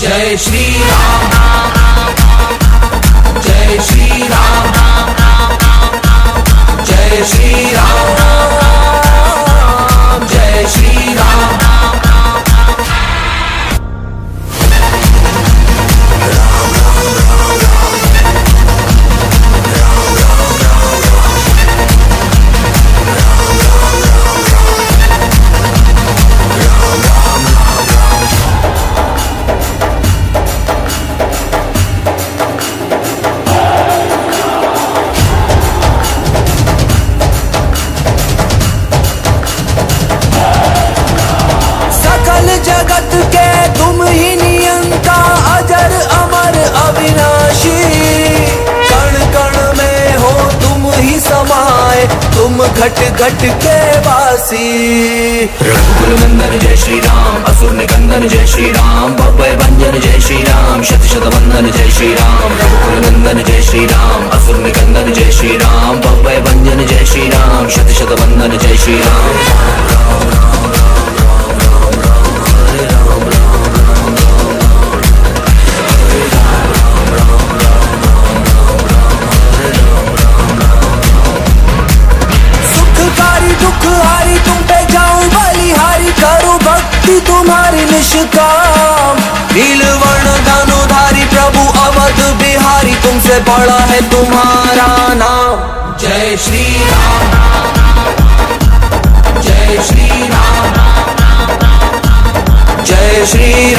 जय श्री राम। గట్కే వాసి. రఘుకుల నందన జయ శ్రీరామ్ అసుర్ నికందన జయ శ్రీరామ్ బొబ్బై భంజన జయ శ్రీరామ్ శత శత వందన జయ శ్రీరామ్ రఘుకుల నందన జయ శ్రీరామ్ అసుర్ నికందన జయ శ్రీరామ్ బొబ్బై భంజన జయ శ్రీరామ్ శత శత వందన జయ శ్రీరామ్. बड़ा है तुम्हारा नाम। जय श्री राम। जय श्री राम। जय श्री